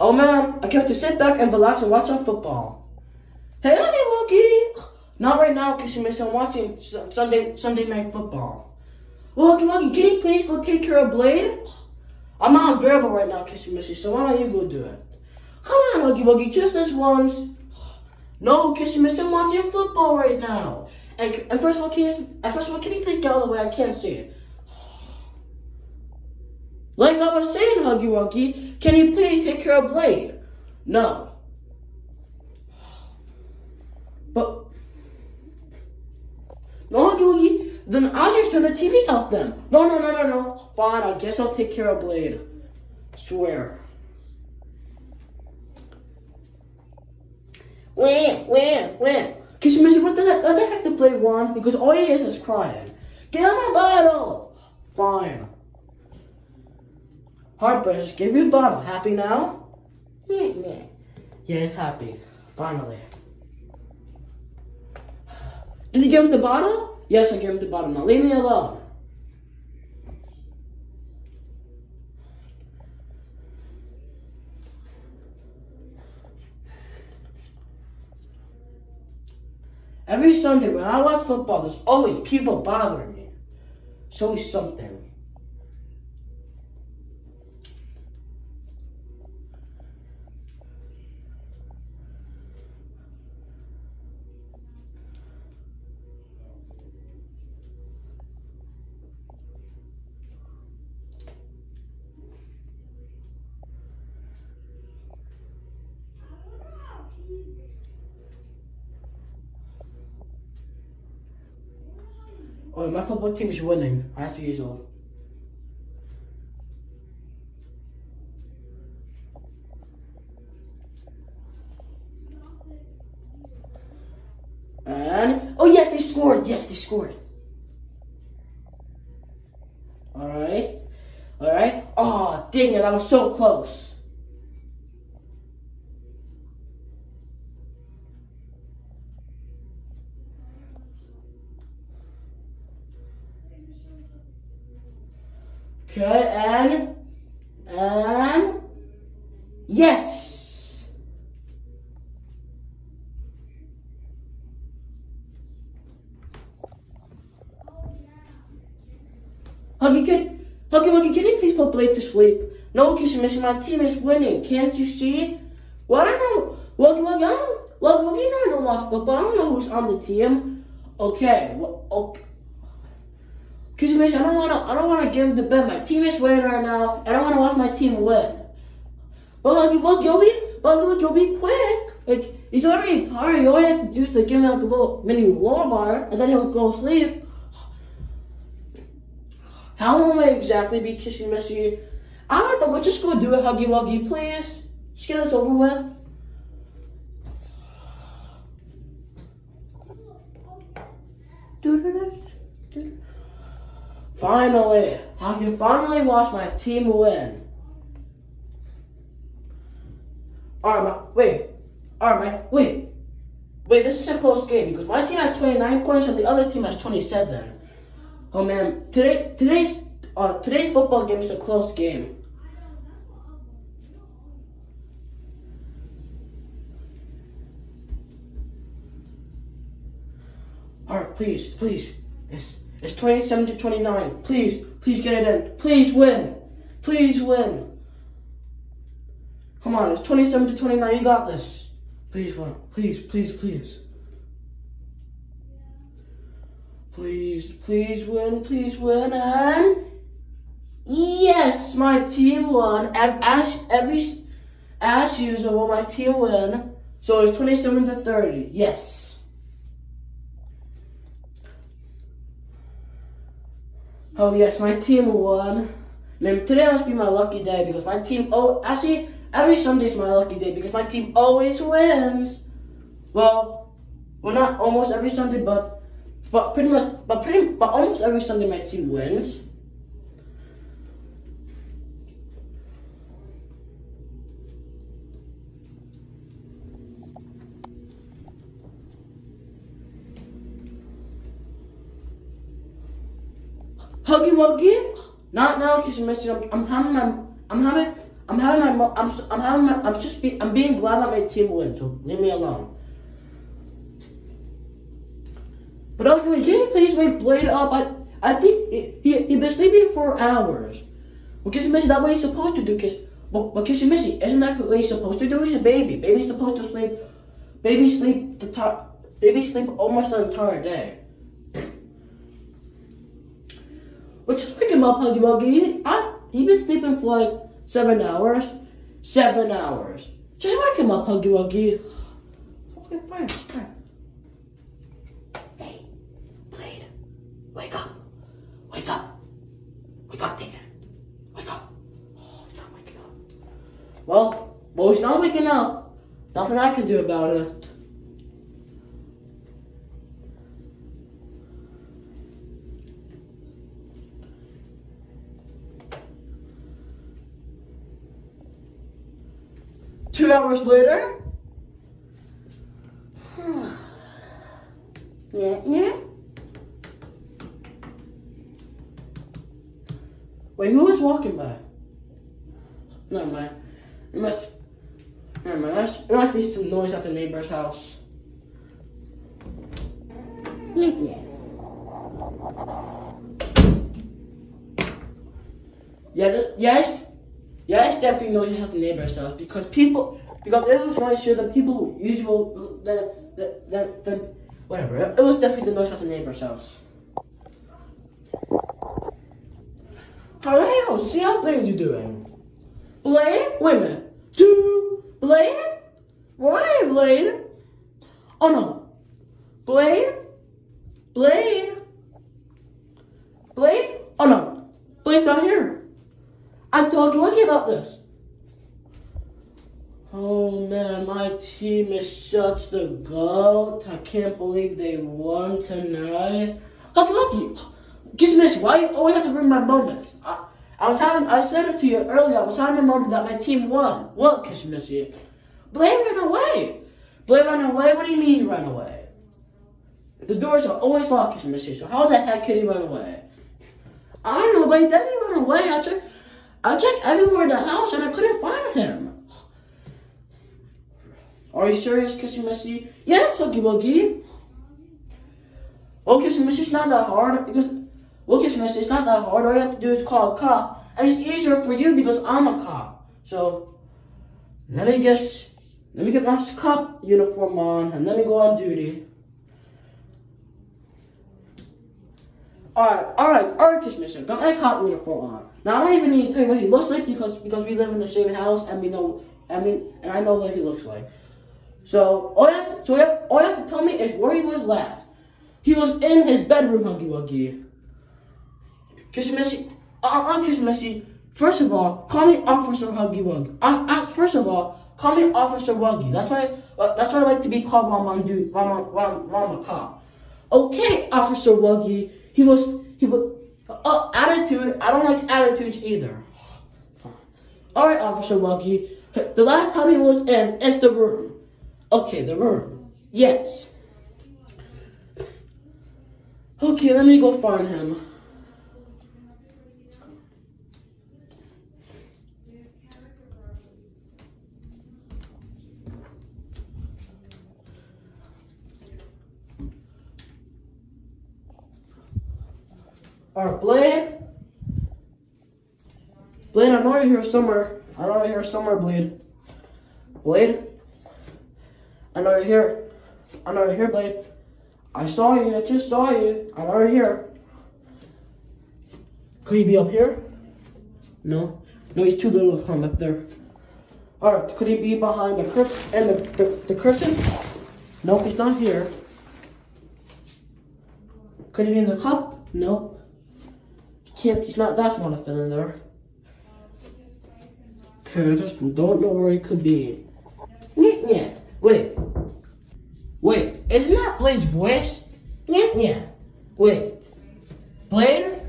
Oh man, I came to sit back and relax and watch some football. Hey, Huggy Wuggy! Not right now, Kissy Miss. I'm watching Sunday Sunday night football. Well, Huggy Wuggy, can you please go take care of Blade? I'm not available right now, Kissy Missy, so why don't you go do it? Come on, Huggy Wuggy, just this once. No, Kissy Missy, I'm watching football right now. And, and first of all, can you, first of all, can you please get out of the way? I can't see it. Like I was saying, Huggy Wuggy, can you please take care of Blade? No. But, no, Wuggy, then I'll just turn the TV off then. No, no, no, no, no. Fine, I guess I'll take care of Blade. Swear. Where, where, where? Kissy Missy, what the the heck to play one? Because all he is is crying. Get on my bottle! Fine. Heartbreak, give you a bottle. Happy now? Yeah, yeah. Yeah, he's happy. Finally. Did you give him the bottle? Yes, I gave him the bottle. Now leave me alone. Every Sunday when I watch football, there's always people bothering me. It's always something. Oh, my football team is winning, as usual. And, oh yes, they scored. Yes, they scored. Alright. Alright. Oh, dang it, that was so close. Okay, and, and, yes. Huggy, can, Huggy Wuggy, can you please put Blade to sleep? No, Kissy Missy, my team is winning. Can't you see? Well, I don't know. Wuggy Wuggy, I don't, Wuggy Wuggy, you know I don't football. I don't know who's on the team. Okay, well, okay. Cause you Mitch, I don't wanna I don't wanna give the bet. My team is winning right now, I don't wanna watch my team win. But like well Gilby, but like Gilby quick. Like he's already tired, you only have to just to give him out the little mini bar, and then he'll go sleep. How long will I exactly be Kissy Missy? I don't know, but just go do it, Huggy Wuggy, please. Just get this over with. Do it. Do it. Finally, I can finally watch my team win. Alright, wait. Alright, wait. Wait, this is a close game because my team has 29 points and the other team has 27. Oh man, today today's uh, today's football game is a close game. Alright, please, please. It's it's 27 to 29. Please, please get it in. Please win. Please win. Come on, it's 27 to 29. You got this. Please win. Please, please, please. Please, please win. Please win. And yes, my team won. As every as usual, my team win. So it's 27 to 30. Yes. Oh yes, my team won. Man, today must be my lucky day because my team, oh, actually, every Sunday is my lucky day because my team always wins. Well, well not almost every Sunday, but, but pretty much, but pretty, but almost every Sunday my team wins. Huggy Wuggy? Not now, Kissy Missy. I'm, I'm having, I'm, I'm having, I'm having my, I'm, I'm having my, I'm just, be, I'm being glad that my team wins. So leave me alone. But can you please wake Blade up? I, I think he, he, he been sleeping for hours. Well, Kissy Missy, that's what he's supposed to do. Cause, but, but Kissy Missy, isn't that what he's supposed to do? He's a baby. Baby's supposed to sleep. Baby sleep the top. Baby sleep almost the entire day. Which is wake him up, Huggy Wuggy. I, he been sleeping for like seven hours. Seven hours. Just wake him up, Huggy Wuggy. Okay, fine, fine. Hey, Blade, wake up. Wake up. Wake up, Damon. Wake up. Oh, he's not waking up. Well, well, he's not waking up. Nothing I can do about it. Two hours later. yeah, yeah. Wait, who was walking by? Never mind. It must. Never mind. That's, it must be some noise at the neighbor's house. Yeah, yeah. Yeah, th- yeah, it's, yeah, it's definitely noisy at the neighbor's house because people, because it was sure that people usually, that, that, that, that, whatever. It was definitely the noise at the neighbor's house. How the hell? See how things you doing? Blade? Wait a minute. Two. Blade? Why, Blade? Oh no. Blade? Blade? Blade? Oh no. Blade's not here. I'm talking lucky about this. Oh man, my team is such the goat. I can't believe they won tonight. Lucky, lucky. Kiss Missy, why you always have to ruin my moments? I, I was having, I said it to you earlier, I was having a moment that my team won. What, Kiss Missy? Blade ran away. Blade ran away? What do you mean ran away? The doors are always locked, Kiss Missy, so how the heck could he run away? I don't know, but he didn't run away. I checked, I checked everywhere in the house and I couldn't find him. Are you serious, Kissy Missy? Yes, Huggy Wuggy. Well, Kissy Missy, it's not that hard because well, Kissy Missy, it's not that hard. All you have to do is call a cop, and it's easier for you because I'm a cop. So let me just let me get my cop uniform on and let me go on duty. Alright, alright, alright, Kiss Missy, got my cop uniform on. Now I don't even need to tell you what he looks like because because we live in the same house and we know I mean and I know what he looks like. So all you have to, so you have, all you have to tell me is where he was last. He was in his bedroom, Huggy Wuggy. Uh, I'm Kissy Missy. First of all, call me Officer Huggy Wuggy. First of all, call me Officer Wuggy. That's why that's why I like to be called while I'm on duty, cop. Okay, Officer Wuggy. He was he was uh, attitude. I don't like attitudes either. All right, Officer Wuggy. The last time he was in is the room. Okay, the room. Yes. Okay, let me go find him. Blade. Blade, I know you're here somewhere. I know you're here somewhere, Blade. Blade? I know you're here. I know you're here, Blade. I saw you. I just saw you. I know you're here. Could he be up here? No. No, he's too little to climb up there. Alright, could he be behind the curtain and the, the, the curtain? No, he's not here. Could he be in the cup? No. Can't, he's not that small to fit in there. Okay, I just don't know where he could be. Yeah, yeah. Wait. Wait, isn't that Blade's voice? Yeah, yeah. Wait. Blade?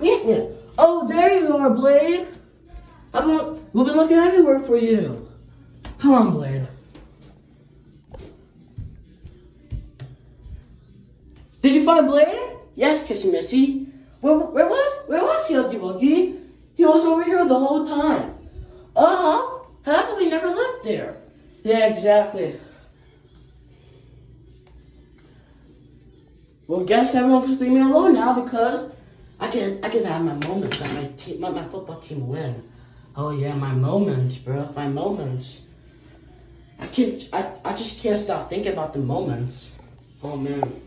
Yeah, yeah. Oh, there you are, Blade. I've been, we've been looking everywhere for you. Come on, Blade. Did you find Blade? Yes, Kissy Missy. Where, where was where was he, Huggy Wuggy? He was over here the whole time. Uh, how come we never left there? Yeah, exactly. Well, guess everyone can leave me alone now because I can I can have my moments that my team my, my football team win. Oh yeah, my moments, bro, my moments. I can't I, I just can't stop thinking about the moments. Oh man.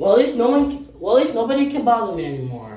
Well, at least no one. Well, at least nobody can bother me anymore.